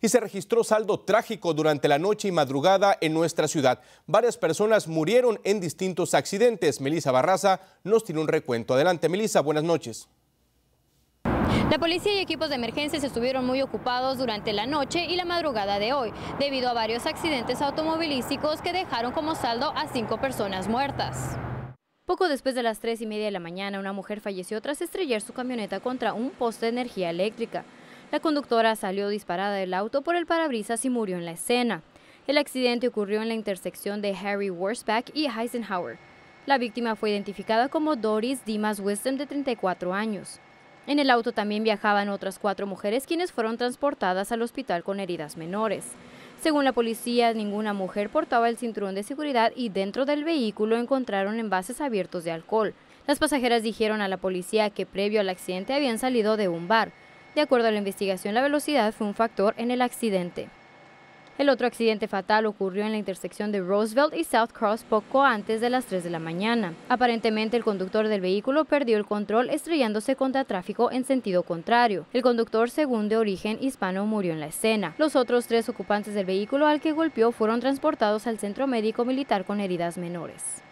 y se registró saldo trágico durante la noche y madrugada en nuestra ciudad. Varias personas murieron en distintos accidentes. Melissa Barraza nos tiene un recuento. Adelante, Melissa, buenas noches. La policía y equipos de emergencias estuvieron muy ocupados durante la noche y la madrugada de hoy, debido a varios accidentes automovilísticos que dejaron como saldo a cinco personas muertas. Poco después de las 3 y media de la mañana, una mujer falleció tras estrellar su camioneta contra un poste de energía eléctrica. La conductora salió disparada del auto por el parabrisas y murió en la escena. El accidente ocurrió en la intersección de Harry Worsback y Eisenhower. La víctima fue identificada como Doris Dimas Wisdom, de 34 años. En el auto también viajaban otras cuatro mujeres quienes fueron transportadas al hospital con heridas menores. Según la policía, ninguna mujer portaba el cinturón de seguridad y dentro del vehículo encontraron envases abiertos de alcohol. Las pasajeras dijeron a la policía que previo al accidente habían salido de un bar. De acuerdo a la investigación, la velocidad fue un factor en el accidente. El otro accidente fatal ocurrió en la intersección de Roosevelt y South Cross poco antes de las 3 de la mañana. Aparentemente, el conductor del vehículo perdió el control estrellándose contra tráfico en sentido contrario. El conductor, según de origen hispano, murió en la escena. Los otros tres ocupantes del vehículo al que golpeó fueron transportados al centro médico militar con heridas menores.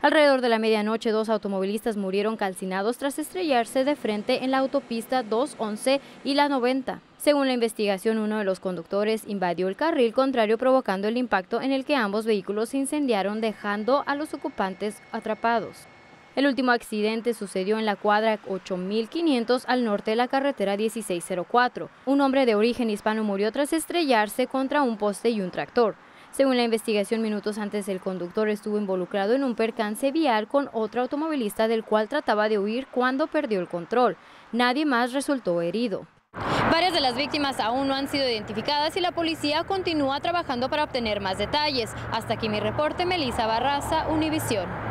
Alrededor de la medianoche, dos automovilistas murieron calcinados tras estrellarse de frente en la autopista 211 y la 90. Según la investigación, uno de los conductores invadió el carril contrario provocando el impacto en el que ambos vehículos se incendiaron dejando a los ocupantes atrapados. El último accidente sucedió en la cuadra 8500 al norte de la carretera 1604. Un hombre de origen hispano murió tras estrellarse contra un poste y un tractor. Según la investigación, minutos antes el conductor estuvo involucrado en un percance vial con otro automovilista del cual trataba de huir cuando perdió el control. Nadie más resultó herido. Varias de las víctimas aún no han sido identificadas y la policía continúa trabajando para obtener más detalles. Hasta aquí mi reporte, Melissa Barraza, Univisión.